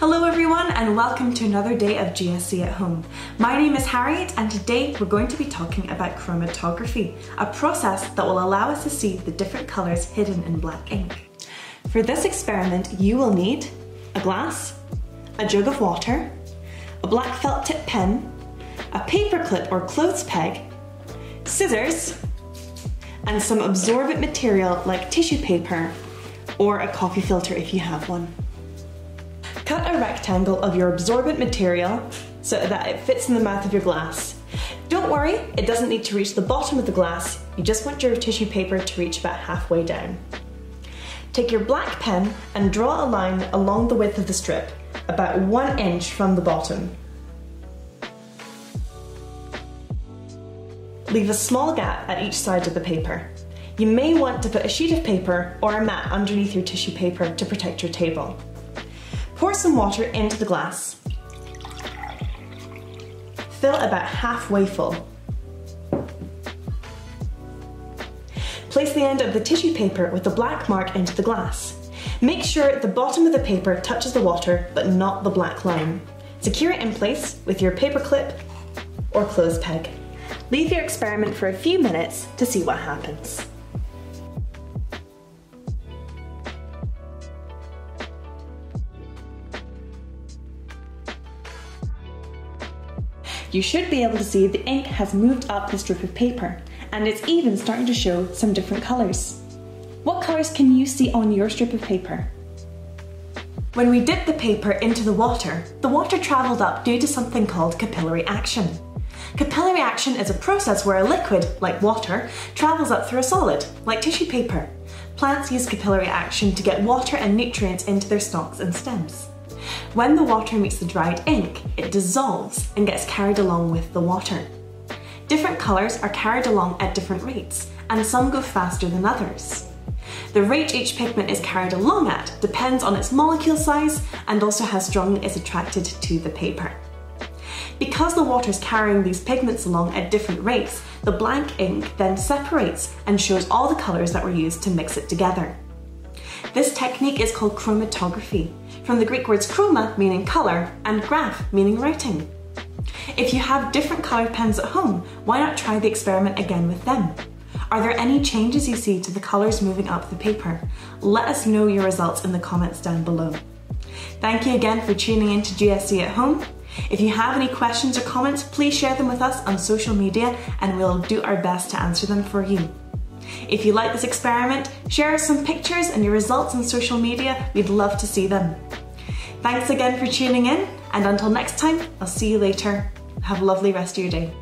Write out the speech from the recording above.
Hello everyone and welcome to another day of GSC at Home. My name is Harriet and today we're going to be talking about chromatography, a process that will allow us to see the different colours hidden in black ink. For this experiment you will need a glass, a jug of water, a black felt tip pen, a paper clip or clothes peg, scissors, and some absorbent material like tissue paper or a coffee filter if you have one. Cut a rectangle of your absorbent material so that it fits in the mouth of your glass. Don't worry, it doesn't need to reach the bottom of the glass, you just want your tissue paper to reach about halfway down. Take your black pen and draw a line along the width of the strip, about one inch from the bottom. Leave a small gap at each side of the paper. You may want to put a sheet of paper or a mat underneath your tissue paper to protect your table. Pour some water into the glass. Fill about halfway full. Place the end of the tissue paper with the black mark into the glass. Make sure the bottom of the paper touches the water but not the black line. Secure it in place with your paper clip or clothes peg. Leave your experiment for a few minutes to see what happens. You should be able to see the ink has moved up the strip of paper and it's even starting to show some different colours. What colours can you see on your strip of paper? When we dip the paper into the water, the water travelled up due to something called capillary action. Capillary action is a process where a liquid, like water, travels up through a solid, like tissue paper. Plants use capillary action to get water and nutrients into their stalks and stems. When the water meets the dried ink, it dissolves and gets carried along with the water. Different colours are carried along at different rates, and some go faster than others. The rate each pigment is carried along at depends on its molecule size and also how strongly it's attracted to the paper. Because the water is carrying these pigments along at different rates, the blank ink then separates and shows all the colours that were used to mix it together. This technique is called chromatography, from the Greek words chroma meaning colour and graph meaning writing. If you have different coloured pens at home, why not try the experiment again with them? Are there any changes you see to the colours moving up the paper? Let us know your results in the comments down below. Thank you again for tuning in to GSC at Home. If you have any questions or comments, please share them with us on social media and we'll do our best to answer them for you. If you like this experiment, share some pictures and your results on social media. We'd love to see them. Thanks again for tuning in, and until next time, I'll see you later. Have a lovely rest of your day.